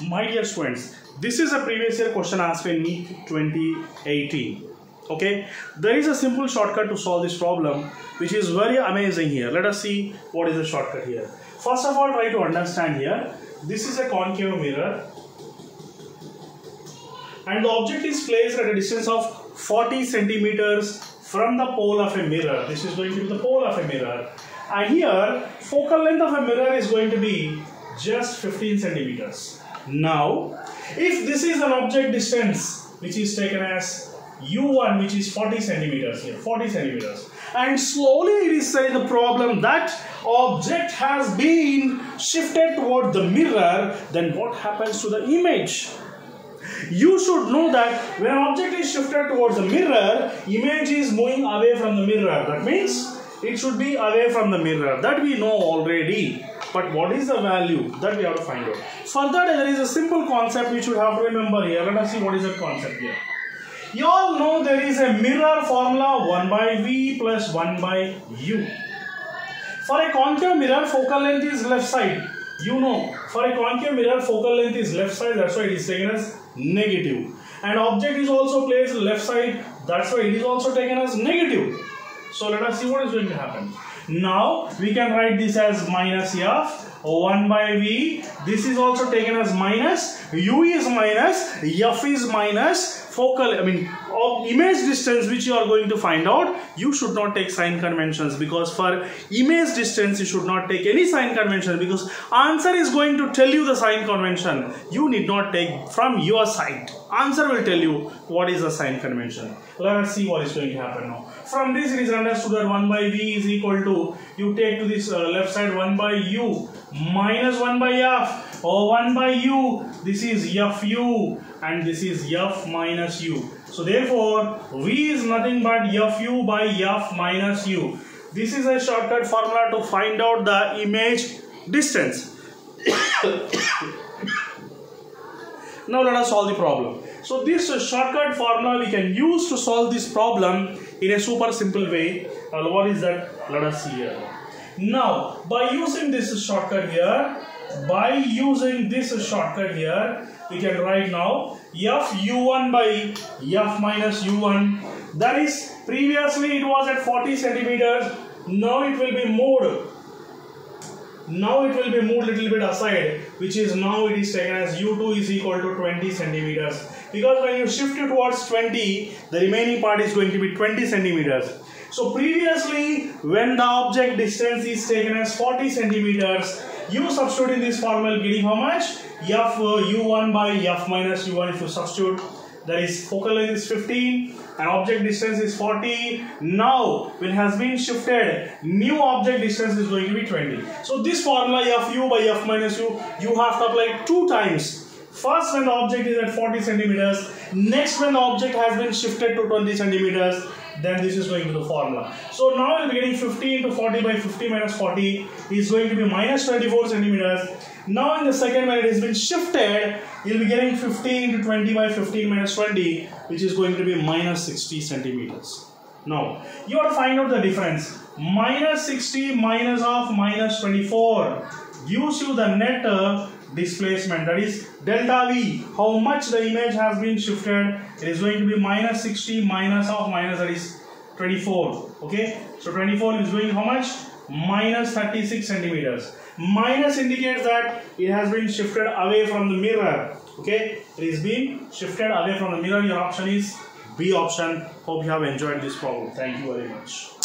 My dear students, this is a previous year question asked in NEET 2018. Okay, there is a simple shortcut to solve this problem which is very amazing here. Let us see what is the shortcut here. First of all, try to understand here. This is a concave mirror and the object is placed at a distance of 40 centimeters from the pole of a mirror. This is going to be the pole of a mirror. And here, focal length of a mirror is going to be just 15 centimeters. Now, if this is an object distance which is taken as u1 which is 40 centimeters here, 40 centimeters. And slowly it is saying the problem that object has been shifted toward the mirror, then what happens to the image? You should know that when object is shifted towards the mirror, image is moving away from the mirror. That means it should be away from the mirror. That we know already. But what is the value? That we have to find out. Further, there is a simple concept which you have to remember here. Let us see what is the concept here. You all know there is a mirror formula 1 by V plus 1 by U. For a concave mirror, focal length is left side. You know, for a concave mirror, focal length is left side. That's why it is taken as negative. And object is also placed left side. That's why it is also taken as negative. So let us see what is going to happen. Now we can write this as minus f 1 by v. This is also taken as minus. u is minus. f is minus. Focal, I mean, image distance which you are going to find out, you should not take sign conventions because for image distance you should not take any sign convention because answer is going to tell you the sign convention. You need not take from your side. Answer will tell you what is the sign convention. Let us see what is going to happen now. From this it is understood that 1 by v is equal to, you take to this uh, left side 1 by u minus 1 by f or 1 by u. This is fu and this is f minus u. So therefore, v is nothing but fu by f minus u. This is a shortcut formula to find out the image distance. now let us solve the problem. So this shortcut formula we can use to solve this problem in a super simple way. Uh, what is that? Let us see here. Now by using this shortcut here, by using this shortcut here, we can write now f u1 by f minus u1. That is previously it was at 40 centimeters. Now it will be moved now it will be moved little bit aside which is now it is taken as u2 is equal to 20 centimeters because when you shift it towards 20 the remaining part is going to be 20 centimeters so previously when the object distance is taken as 40 centimeters you substitute in this formula getting how much? F uh, u1 by f minus u1 if you substitute that is focal length is 15 and object distance is 40 now when it has been shifted new object distance is going to be 20 so this formula f u by f minus u you have to apply two times. First when the object is at 40 centimeters next when the object has been shifted to 20 centimeters then this is going to the formula. So now you'll be getting 50 into 40 by 50 minus 40 is going to be minus 24 centimeters. Now in the second when it has been shifted, you'll be getting 50 into 20 by 15 minus 20 which is going to be minus 60 centimeters. Now you have to find out the difference. Minus 60 minus of minus 24 gives you the net uh, displacement. That is delta v. How much the image has been shifted it is going to be minus 60 minus of minus that is 24 okay? So 24 is doing how much? Minus 36 centimeters. Minus indicates that it has been shifted away from the mirror. Okay? It is being shifted away from the mirror. Your option is b option. Hope you have enjoyed this problem. Thank you very much